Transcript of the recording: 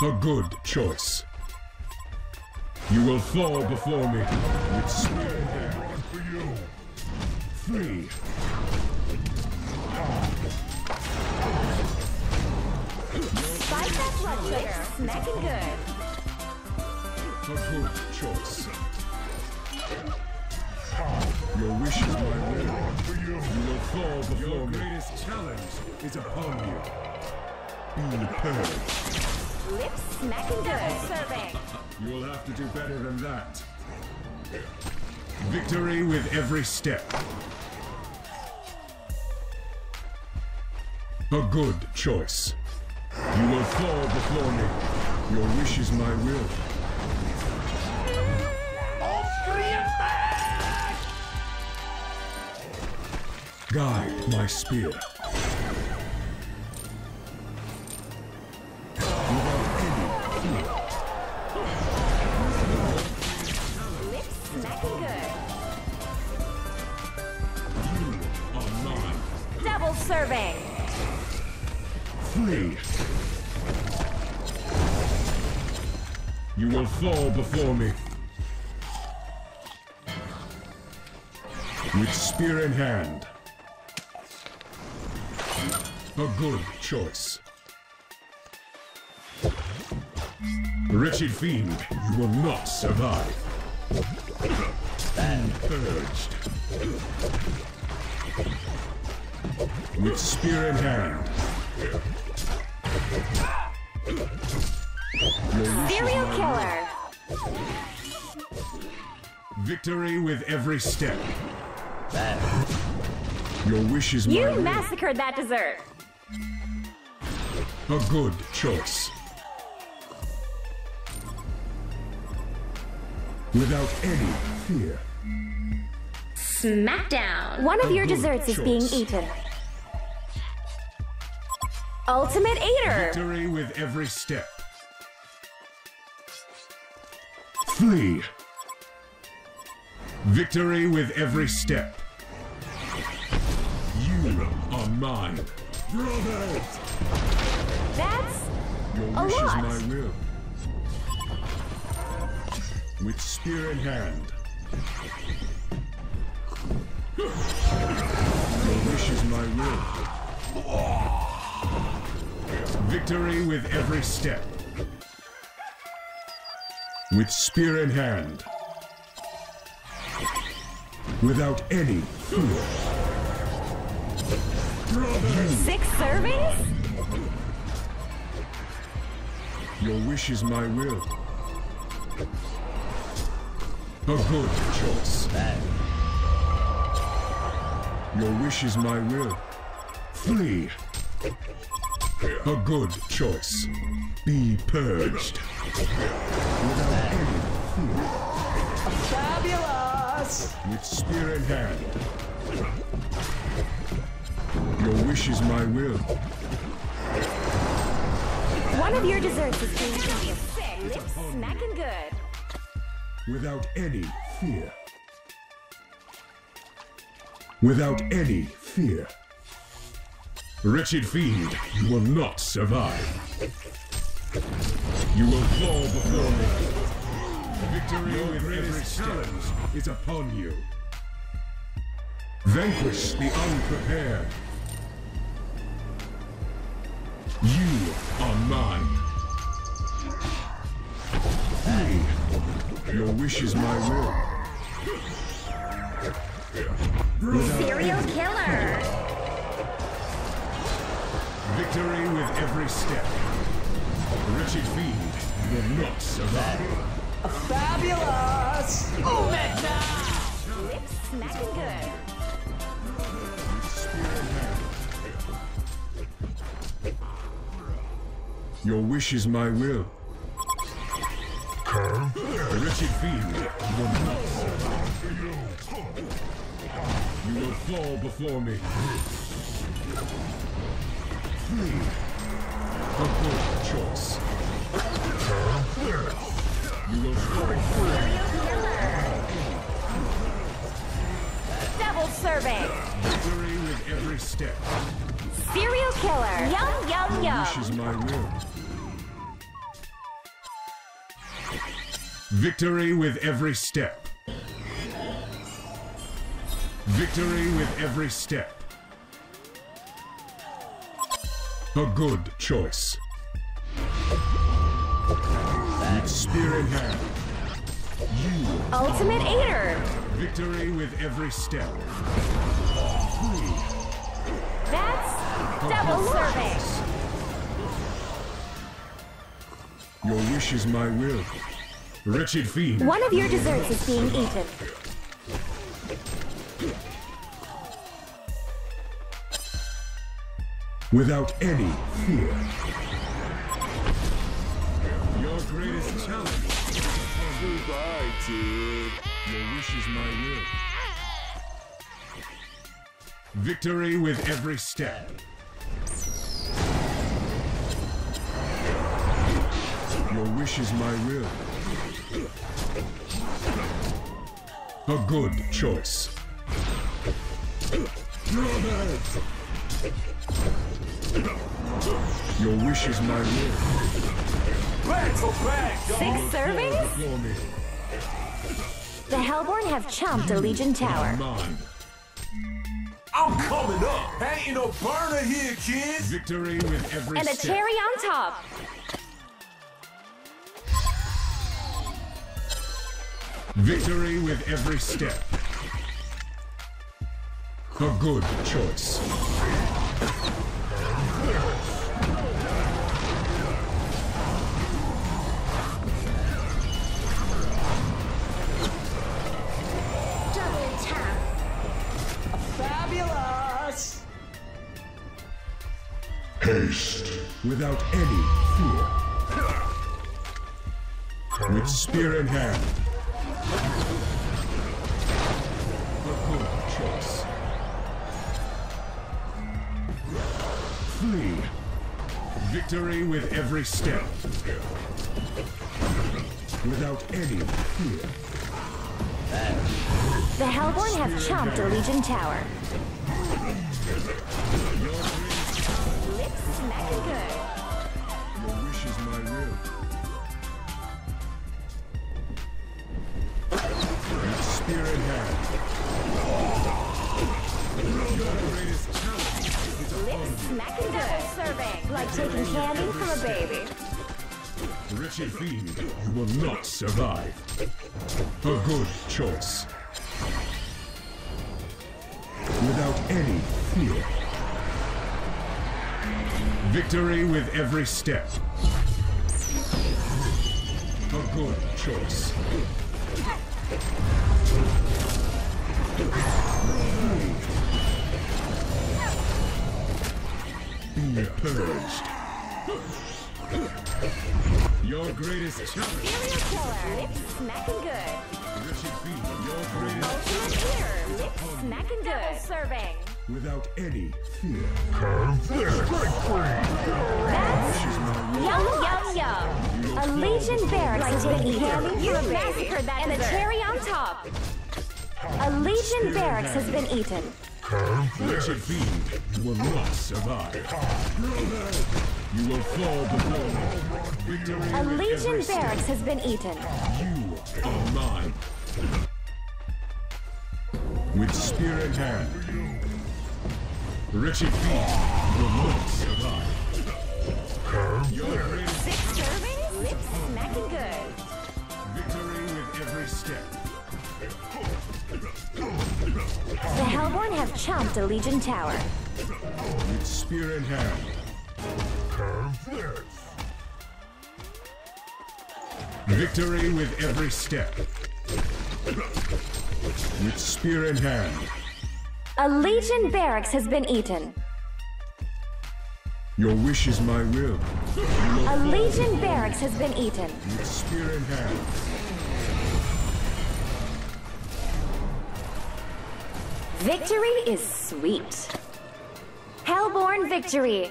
A good choice. You will fall before me with spear in hand. for you. Free. Spike that blood sugar. Smacking good. A good choice. Your wish is my will. You will fall before Your me. greatest challenge is upon you. Be purged. Lips smacking good. Serving. You will have to do better than that. Victory with every step. A good choice. You will fall before me. Your wish is my will. Guide my spear. Serving. Flee. You will fall before me. With spear in hand. A good choice. Wretched fiend, you will not survive. And purged. With spear in hand. Your wish is Serial killer. Victory with every step. Your wish is my You will. massacred that dessert. A good choice. Without any fear. Smackdown. One of A your good desserts is being eaten. Ultimate Eater. Victory with every step. Flee. Victory with every step. You are mine. Brothers! That's Your A wish lot. is my will. With spear in hand. Your wish is my will. Victory with every step. With spear in hand. Without any fear. six servings? Your wish is my will. A good choice. Your wish is my will. Flee. A good choice. Be purged. Without any fear. Fabulous! With spear in hand. Your wish is my will. One of your desserts is being eaten. Lips smacking good. Without any fear. Without any fear. Wretched fiend, you will not survive. You will fall before me. Victory with every challenge is upon you. Vanquish the unprepared. You are mine. Free. Your wish is my will. Serial killer. Victory with every step. Wretched fiend will not survive. Fabulous! Omega! Lips smacking good. Spear in hand. Your wish is my will. Wretched fiend will not survive. You will fall before me. A good choice. You will fall. Double serving. Victory with every step. Serial killer. Yum, yum, wish is my will. Victory with every step. Victory with every step. A good choice. With spear in hand. You Ultimate Aider. victory with every step. That's double serving. Your wish is my will. Wretched fiend. One of your desserts is being eaten. Without any fear. Your greatest challenge. Goodbye, kid. Your wish is my will. Victory with every step. Your wish is my will. A good choice. Your wish is my will. Six servings? The Hellborn have chomped a Legion tower. I'm coming up. Ain't no burner here, kids. Victory with every And a step. cherry on top. Victory with every step. A good choice. Without any fear. With spear in hand. A good choice. Flee. Victory with every step. Without any fear. The Hellborn have chomped a Legion tower. Lips smacking good. Your wish is my will. With hand. Smacking good. Serving. Like taking candy from a baby. Wretched fiend, you will not survive. A good choice. Without any fear. Victory with every step. A good choice. Be purged. Your greatest challenge. Serial killer. Lips smacking good. Wretched fiend, your greatest Ultimate eater. Lips smacking good. Serving. without any fear. That's yum yum yum. A Legion barracks has been eaten. You massacred that And a cherry on top. A Legion barracks has been eaten. Wretched fiend, you will not survive. You will fall before me. A Legion barracks has been eaten. You are mine. With spear in hand. Wretched fiend will not survive. Six servings? Lips smacking good. The Hellborn have chomped a Legion tower. With spear in hand. Victory with every step. With spear in hand. A Legion barracks has been eaten. Your wish is my will. A Legion barracks has been eaten. With spear in hand. Victory is sweet. Hellborn victory.